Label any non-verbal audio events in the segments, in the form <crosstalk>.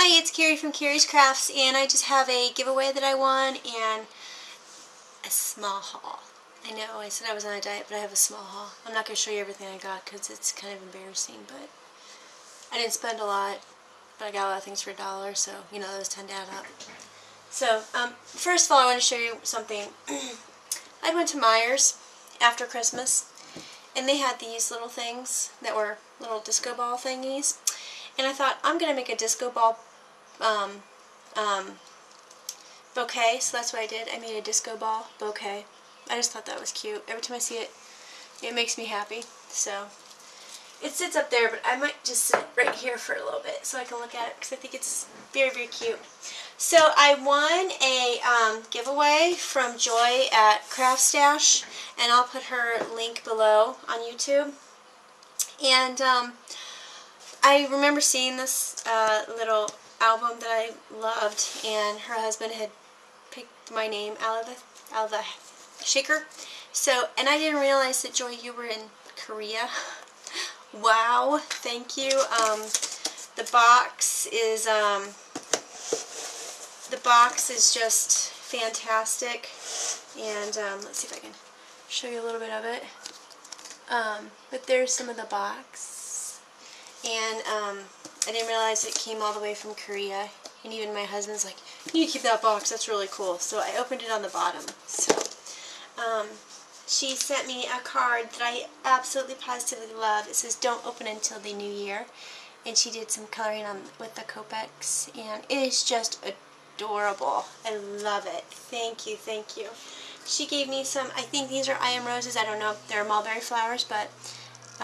Hi, it's Kerry from Kerry's Crafts, and I just have a giveaway that I won and a small haul. I know I said I was on a diet, but I have a small haul. I'm not going to show you everything I got because it's kind of embarrassing, but I didn't spend a lot, but I got a lot of things for a dollar, so, you know, those tend to add up. So, um, first of all, I want to show you something. <clears throat> I went to Meijers after Christmas, and they had these little things that were little disco ball thingies. And I thought, I'm going to make a disco ball um, um, bouquet, so that's what I did. I made a disco ball bouquet. I just thought that was cute. Every time I see it, it makes me happy. So, it sits up there, but I might just sit right here for a little bit so I can look at it because I think it's very, very cute. So I won a um, giveaway from Joy at Craftstash, and I'll put her link below on YouTube. And um, I remember seeing this uh, little album that I loved, and her husband had picked my name out of the, out of the shaker. So, and I didn't realize that, Joy, you were in Korea. <laughs> wow, thank you. Um, the box is, um, the box is just fantastic. And um, let's see if I can show you a little bit of it. Um, but there's some of the box. And um, I didn't realize it came all the way from Korea. And even my husband's like, you need to keep that box, that's really cool. So I opened it on the bottom. So um, she sent me a card that I absolutely positively love. It says, don't open until the new year. And she did some coloring on with the Copics. And it is just adorable. I love it. Thank you, thank you. She gave me some, I think these are I Am Roses. I don't know. If they're mulberry flowers, but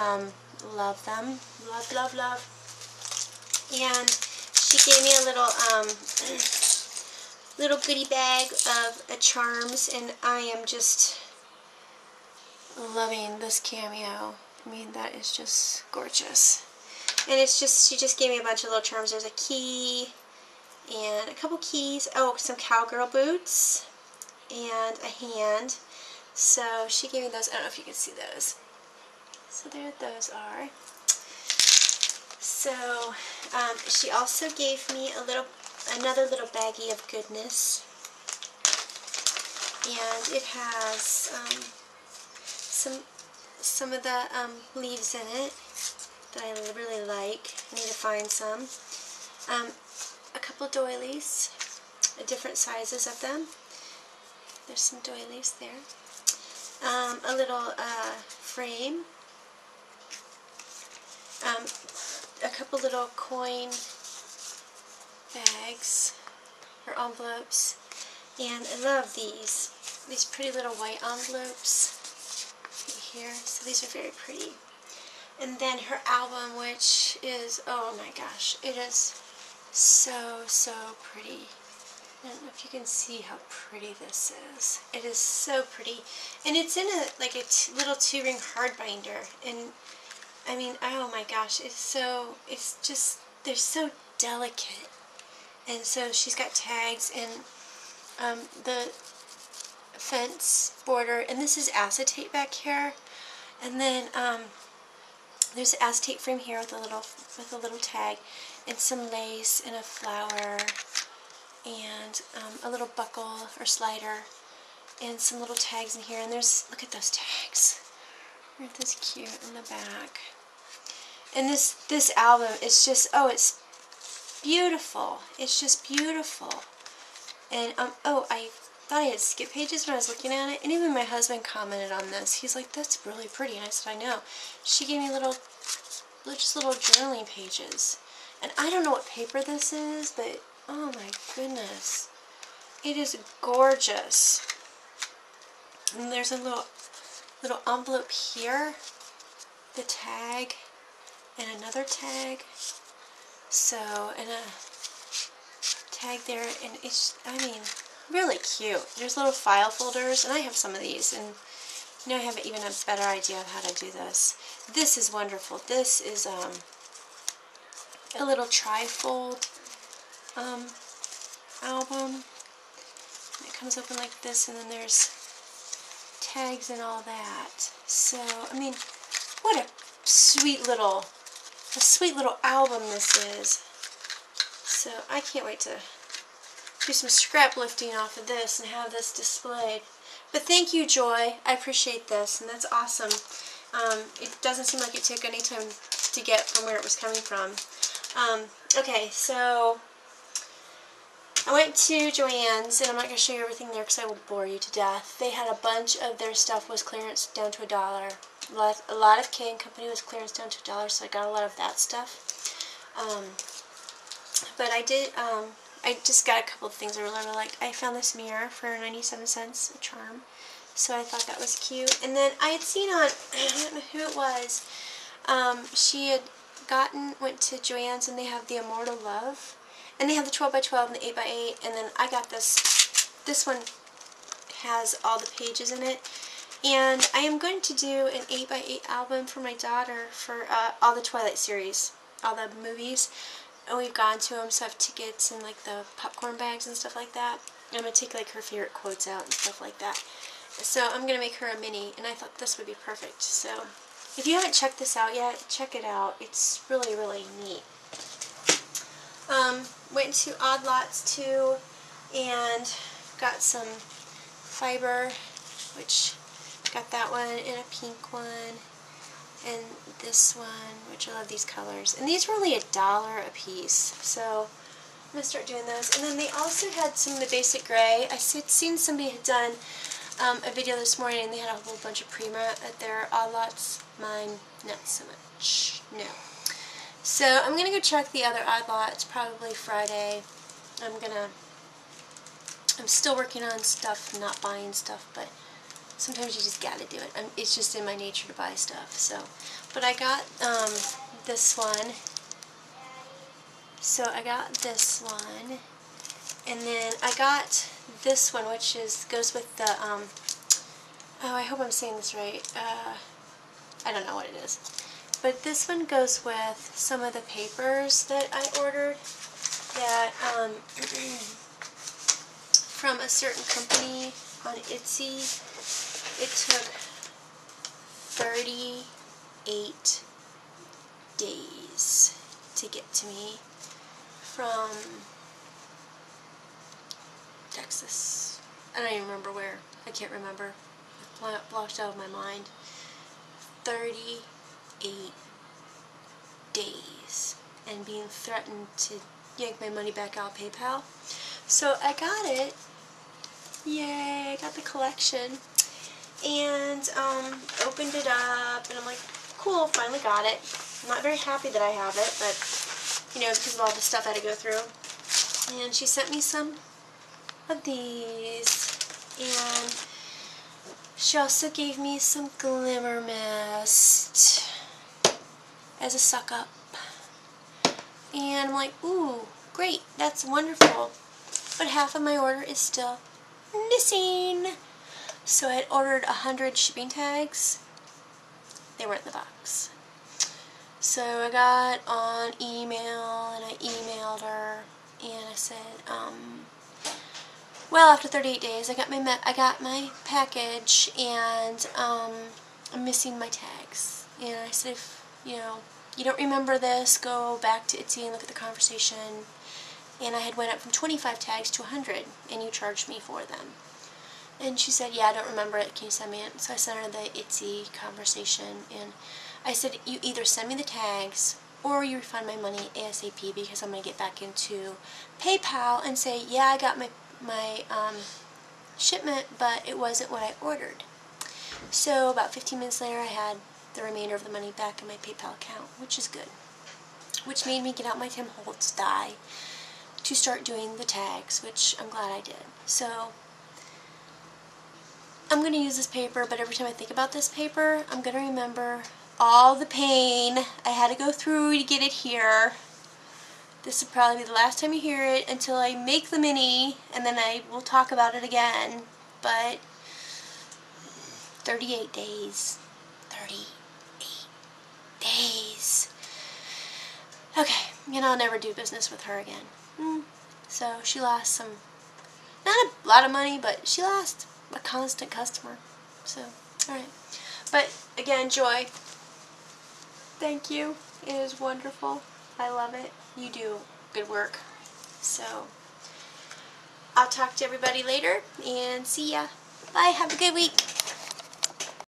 um, love them. Love, love, love. And she gave me a little um, <clears throat> little goodie bag of uh, charms, and I am just loving this cameo. I mean, that is just gorgeous. And it's just, she just gave me a bunch of little charms. There's a key and a couple keys. Oh, some cowgirl boots and a hand. So she gave me those. I don't know if you can see those. So there those are. So um, she also gave me a little, another little baggie of goodness. And it has um, some, some of the um, leaves in it that I really like. I need to find some. Um, a couple doilies, different sizes of them. There's some doilies there. Um, a little uh, frame. A couple little coin bags or envelopes. And I love these. These pretty little white envelopes here. So these are very pretty. And then her album, which is, oh my gosh, it is so, so pretty. I don't know if you can see how pretty this is. It is so pretty. And it's in a like a little two-ring hard binder. And I mean, oh my gosh, it's so, it's just, they're so delicate. And so she's got tags and um, the fence border. And this is acetate back here. And then um, there's acetate frame here with a little with a little tag and some lace and a flower and um, a little buckle or slider and some little tags in here. And there's, look at those tags. Aren't those cute in the back? And this, this album is just, oh, it's beautiful. It's just beautiful. And, um, oh, I thought I had skip pages when I was looking at it. And even my husband commented on this. He's like, that's really pretty. And I said, I know. She gave me little, just little journaling pages. And I don't know what paper this is, but oh my goodness. It is gorgeous. And there's a little little envelope here, the tag, and another tag. So, and a tag there, and it's, I mean, really cute. There's little file folders, and I have some of these, and now I have even a better idea of how to do this. This is wonderful. This is um, a little trifold um, album. It comes open like this, and then there's tags and all that. So, I mean, what a sweet little, a sweet little album this is. So I can't wait to do some scrap lifting off of this and have this displayed. But thank you, Joy. I appreciate this, and that's awesome. Um, it doesn't seem like it took any time to get from where it was coming from. Um, okay, so I went to Joann's, and I'm not going to show you everything there because I will bore you to death. They had a bunch of their stuff was clearance down to a dollar. A lot, of K & Company was clearance down to a dollar, so I got a lot of that stuff. Um, but I did, um, I just got a couple of things I really, really liked. I found this mirror for 97 cents, a charm. So I thought that was cute. And then I had seen on, <clears throat> I don't know who it was, um, she had gotten, went to Joann's and they have the Immortal Love. And they have the 12 by 12 and the 8 by 8 and then I got this, this one has all the pages in it. And I am going to do an 8 by 8 album for my daughter for uh, all the Twilight series, all the movies. And we've gone to them, so I have tickets and like the popcorn bags and stuff like that. I'm going to take like her favorite quotes out and stuff like that. So I'm going to make her a mini, and I thought this would be perfect. So if you haven't checked this out yet, check it out. It's really, really neat. Um, went to Odd Lots too and got some fiber, which got that one and a pink one and this one, which I love these colors. And these were only a dollar a piece, so I'm going to start doing those. And then they also had some of the BasicGrey. I seen somebody had done um, a video this morning and they had a whole bunch of Prima at their odd lots. Mine, not so much. No. So I'm going to go check the other odd lots probably Friday. I'm going to, I'm still working on stuff, not buying stuff, but sometimes you just got to do it. I'm, it's just in my nature to buy stuff. So, But I got um, this one. So I got this one. And then I got this one, which is goes with the, um, oh, I hope I'm saying this right. Uh, I don't know what it is. But this one goes with some of the papers that I ordered that um, <clears throat> from a certain company on Etsy. It took 38 days to get to me from Texas. I don't even remember where. I can't remember. Blocked out of my mind. 38 days and being threatened to yank my money back out PayPal. So I got it. Yay, I got the collection. And um, opened it up and I'm like, cool, finally got it. I'm not very happy that I have it, but you know, because of all the stuff I had to go through. And she sent me some of these. And she also gave me some Glimmer Mist as a suck up. And I'm like, ooh, great, that's wonderful. But half of my order is still missing. So I had ordered a hundred shipping tags. They weren't in the box. So I got on email and I emailed her and I said, um, well, after 38 days, I got my I got my package, and um, I'm missing my tags. And I said, if you know you don't remember this, go back to Etsy and look at the conversation. And I had went up from 25 tags to 100, and you charged me for them. And she said, yeah, I don't remember it. Can you send me it? So I sent her the Etsy conversation, and I said, you either send me the tags or you refund my money ASAP because I'm going to get back into PayPal and say, yeah, I got my my um, shipment, but it wasn't what I ordered. So about 15 minutes later, I had the remainder of the money back in my PayPal account, which is good. Which made me get out my Tim Holtz die to start doing the tags, which I'm glad I did. So I'm going to use this paper, but every time I think about this paper, I'm going to remember all the pain I had to go through to get it here this will probably be the last time you hear it until I make the mini, and then I will talk about it again. But 38 days. 38 days. Okay, you know, I'll never do business with her again. Mm. So she lost some, not a lot of money, but she lost a constant customer. So, alright. But again, Joy, thank you. It is wonderful. I love it. You do good work. So I'll talk to everybody later and see ya. Bye. Have a good week.